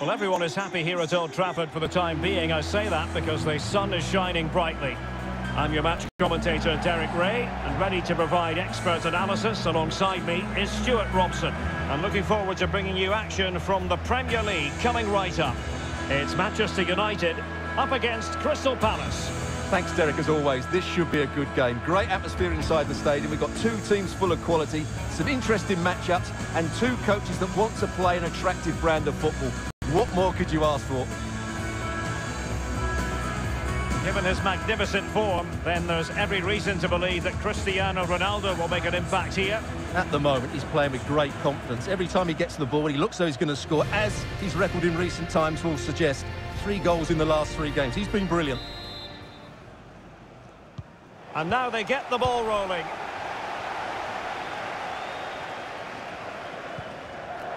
Well, everyone is happy here at Old Trafford for the time being. I say that because the sun is shining brightly. I'm your match commentator, Derek Ray, and ready to provide expert analysis. Alongside me is Stuart Robson. I'm looking forward to bringing you action from the Premier League coming right up. It's Manchester United up against Crystal Palace. Thanks, Derek, as always. This should be a good game. Great atmosphere inside the stadium. We've got two teams full of quality, some interesting matchups, and two coaches that want to play an attractive brand of football. What more could you ask for? Given his magnificent form, then there's every reason to believe that Cristiano Ronaldo will make an impact here. At the moment, he's playing with great confidence. Every time he gets to the ball, he looks like he's going to score, as his record in recent times will suggest. Three goals in the last three games. He's been brilliant. And now they get the ball rolling.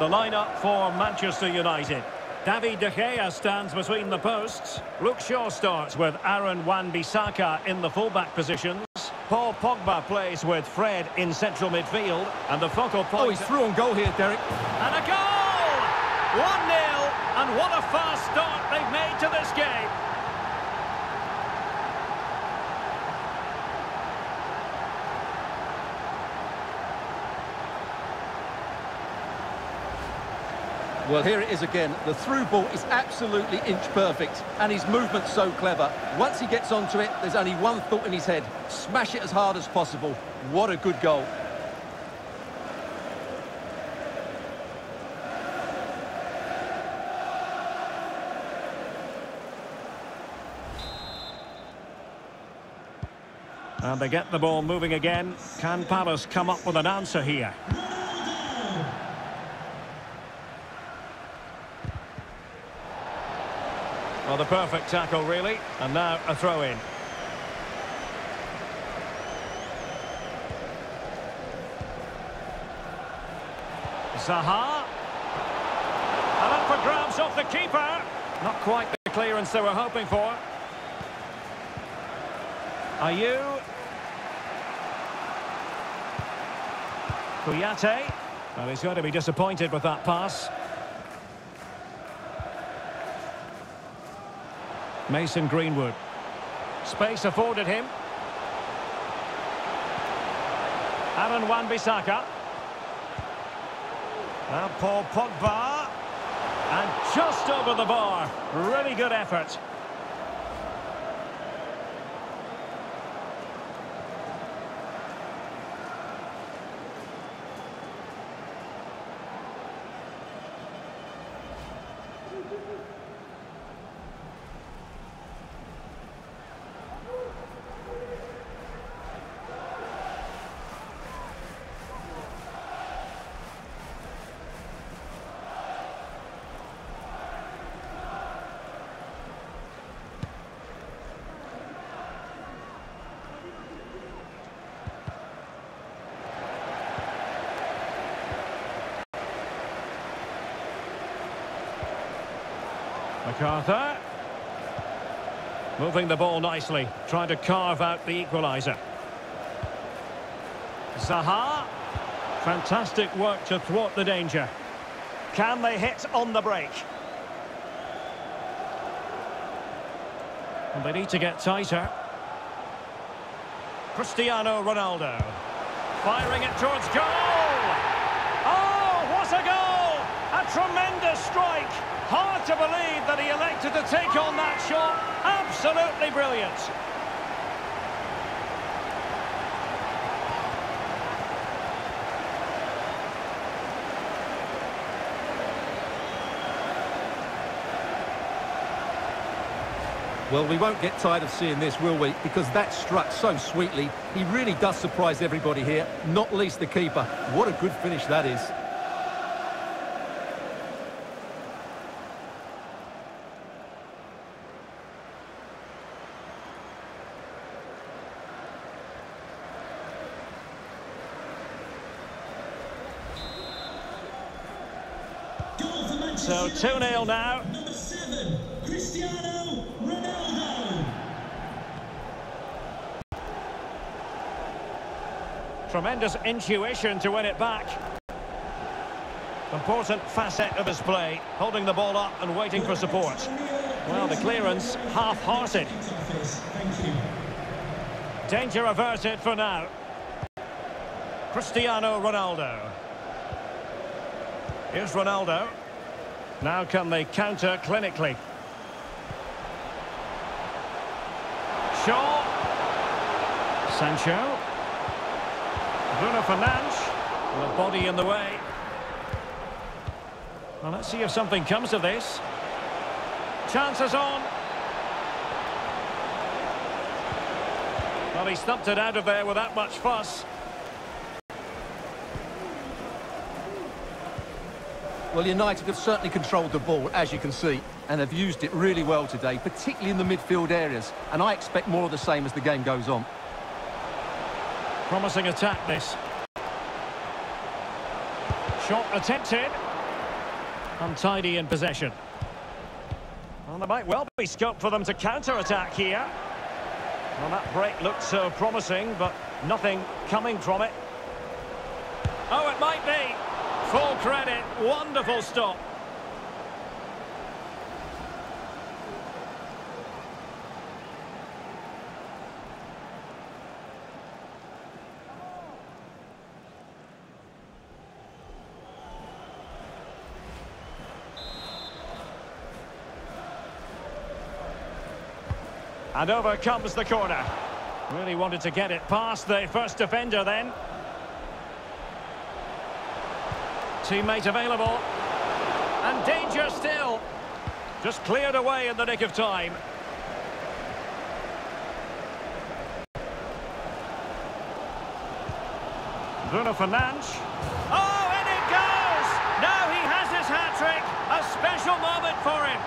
The lineup for Manchester United. David De Gea stands between the posts. Luke Shaw starts with Aaron Wan-Bissaka in the fullback positions. Paul Pogba plays with Fred in central midfield. And the focal point... Oh, he's through on goal here, Derek. And a goal! 1-0, and what a fast start they've made to this game. Well, here it is again. The through ball is absolutely inch perfect, and his movement's so clever. Once he gets onto it, there's only one thought in his head. Smash it as hard as possible. What a good goal. And they get the ball moving again. Can Palace come up with an answer here? Well, the perfect tackle, really. And now a throw-in. Zaha. And up for grabs off the keeper. Not quite the clearance they were hoping for. Ayew. Kouyaté. Well, he's going to be disappointed with that pass. Mason Greenwood. Space afforded him. Aaron Wan-Bissaka. Now Paul Pogba. And just over the bar. Really good effort. McArthur. Moving the ball nicely, trying to carve out the equaliser. Zaha. Fantastic work to thwart the danger. Can they hit on the break? And they need to get tighter. Cristiano Ronaldo. Firing it towards goal! Oh, what a goal! A tremendous strike! To believe that he elected to take on that shot. Absolutely brilliant. Well, we won't get tired of seeing this, will we? Because that struck so sweetly. He really does surprise everybody here, not least the keeper. What a good finish that is. So 2-0 now. Number seven, Cristiano Ronaldo. Tremendous intuition to win it back. Important facet of his play, holding the ball up and waiting for support. Well, the clearance half-hearted. Danger averted for now. Cristiano Ronaldo. Here's Ronaldo. Now can they counter clinically? Shaw. Sancho. Bruno Fernandes. The body in the way. Well, let's see if something comes of this. Chances on. Well, he stumped it out of there without much fuss. Well, United have certainly controlled the ball, as you can see, and have used it really well today, particularly in the midfield areas. And I expect more of the same as the game goes on. Promising attack, this. Shot attempted. Untidy in possession. Well, there might well be scope for them to counter-attack here. Well, that break looked so promising, but nothing coming from it. Oh, it might be. Full credit. Wonderful stop. And over comes the corner. Really wanted to get it past the first defender then. Teammate available. And danger still. Just cleared away in the nick of time. Bruno Fernandes. Oh, and it goes! Now he has his hat-trick. A special moment for him.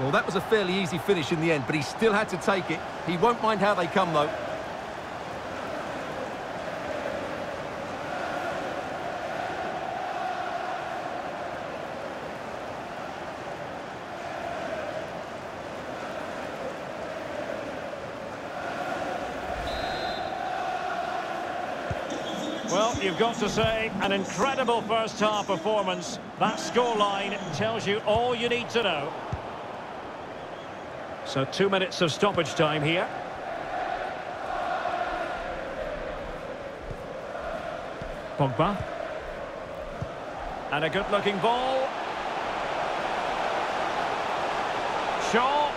Well, that was a fairly easy finish in the end, but he still had to take it. He won't mind how they come, though. Well, you've got to say, an incredible first-half performance. That scoreline tells you all you need to know. So two minutes of stoppage time here. Pogba. And a good-looking ball. Shaw.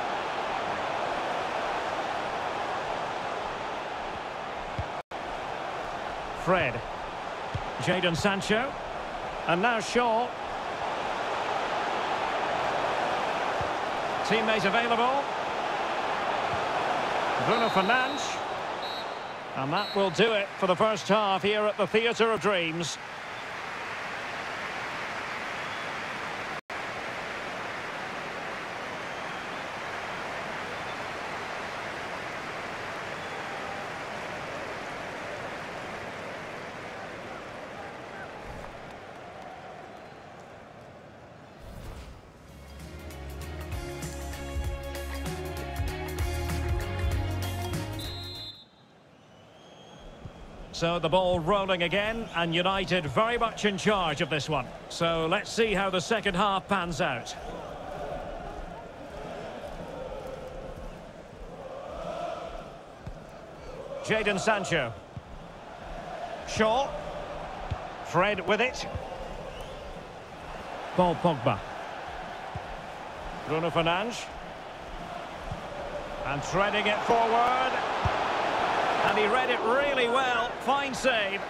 Fred. Jadon Sancho. And now Shaw. Teammate available. Bruno Fernandes. And that will do it for the first half here at the Theatre of Dreams. So the ball rolling again, and United very much in charge of this one. So let's see how the second half pans out. Jadon Sancho. Shaw. Fred with it. Paul Pogba. Bruno Fernandes. And threading it forward. And he read it really well. Fine save.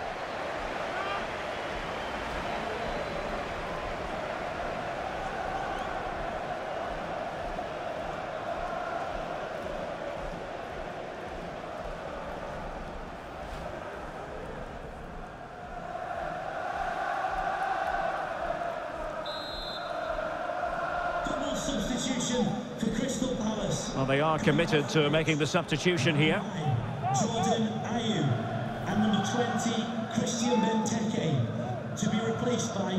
Double substitution for Crystal Palace. Well, they are committed to making the substitution here. Jordan Ayew and number 20 Christian Benteke to be replaced by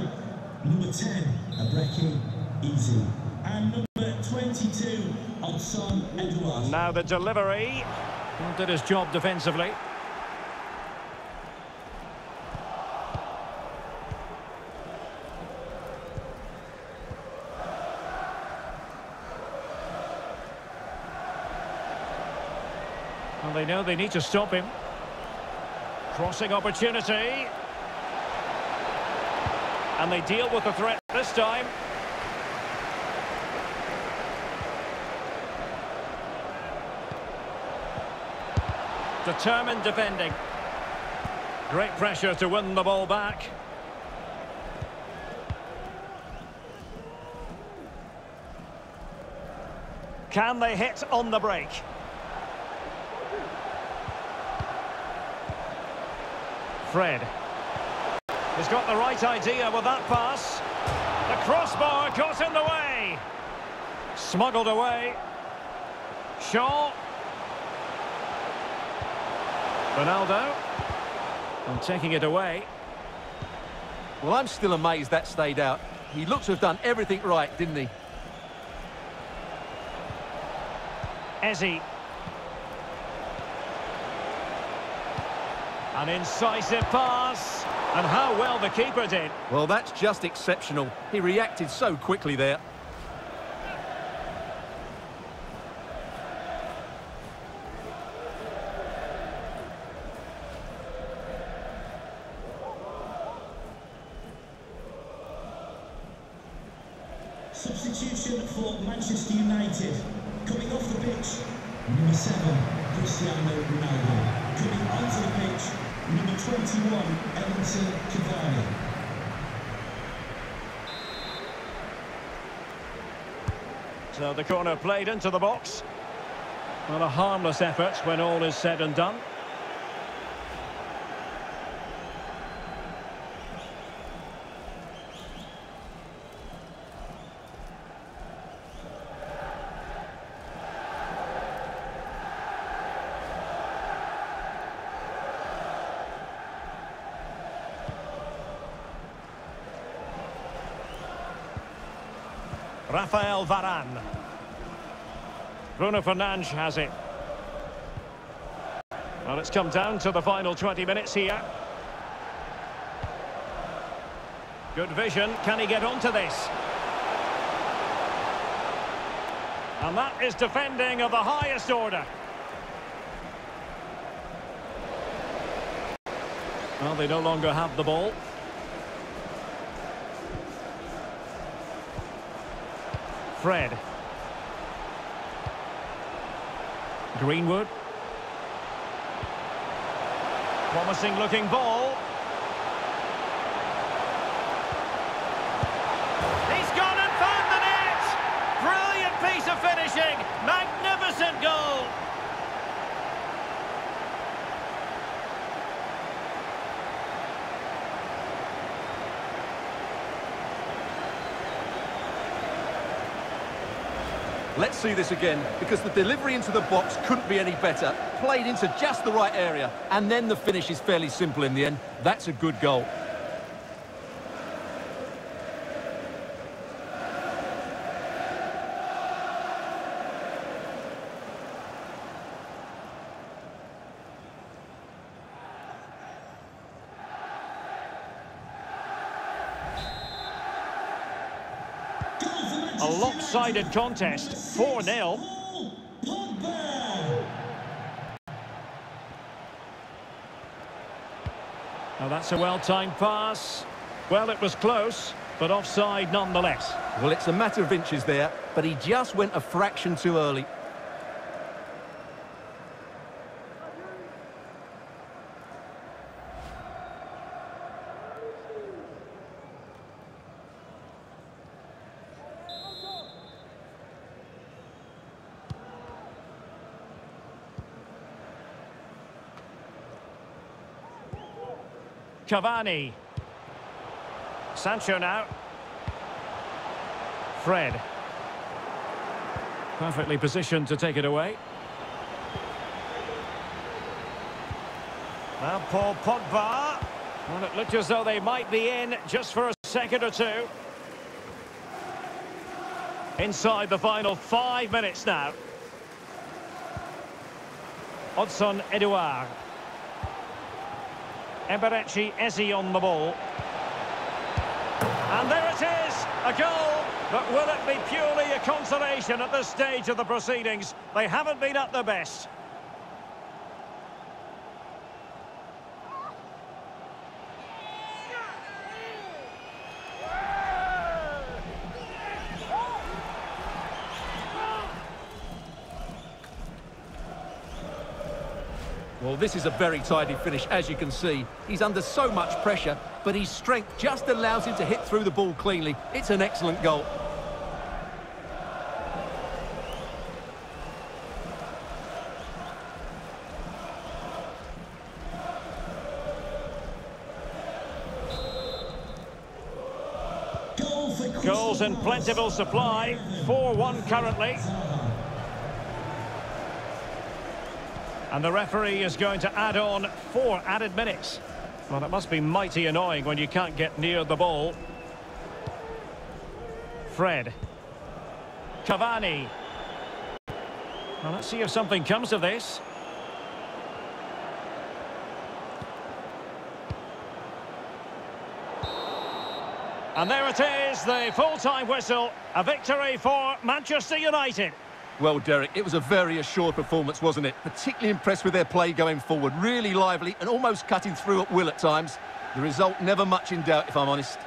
number 10 Eberechi Eze and number 22 Odsonne Edouard. Now the delivery. Did his job defensively. Well, they know they need to stop him. Crossing opportunity. And they deal with the threat this time. Determined defending. Great pressure to win the ball back. Can they hit on the break? Fred. He's got the right idea with that pass. The crossbar got in the way. Smuggled away. Shaw. Ronaldo. And taking it away. Well, I'm still amazed that stayed out. He looks to have done everything right, didn't he? Eze. An incisive pass. And how well the keeper did. Well, that's just exceptional. He reacted so quickly there. Substitution for Manchester United. Coming off the pitch, number seven, Cristiano Ronaldo. Coming onto the pitch, number 21, Edinson Cavani. So the corner played into the box. Well, a harmless effort when all is said and done. Rafael Varane. Bruno Fernandes has it. Well, it's come down to the final 20 minutes here. Good vision. Can he get onto this? And that is defending of the highest order. Well, they no longer have the ball. Fred. Greenwood. Promising looking ball. He's gone and found the net! Brilliant piece of finishing! Magnificent goal! Let's see this again, because the delivery into the box couldn't be any better. Played into just the right area, and then the finish is fairly simple in the end. That's a good goal. A lopsided contest, 4-0. Now that's a well-timed pass. Well, it was close, but offside nonetheless. Well, it's a matter of inches there, but he just went a fraction too early. Cavani. Sancho now. Fred. Perfectly positioned to take it away. Now Paul Pogba. Well, it looked as though they might be in just for a second or two. Inside the final five minutes now. Odsonne Edouard. Eberechi Eze on the ball. And there it is, a goal. But will it be purely a consolation at this stage of the proceedings? They haven't been at their best. Well, this is a very tidy finish, as you can see. He's under so much pressure, but his strength just allows him to hit through the ball cleanly. It's an excellent goal. Goals in plentiful supply. 4-1 currently. And the referee is going to add on four added minutes. Well, it must be mighty annoying when you can't get near the ball. Fred. Cavani. Well, let's see if something comes of this. And there it is, the full-time whistle. A victory for Manchester United. Well, Derek, it was a very assured performance, wasn't it? Particularly impressed with their play going forward. Really lively and almost cutting through at will at times. The result never much in doubt, if I'm honest.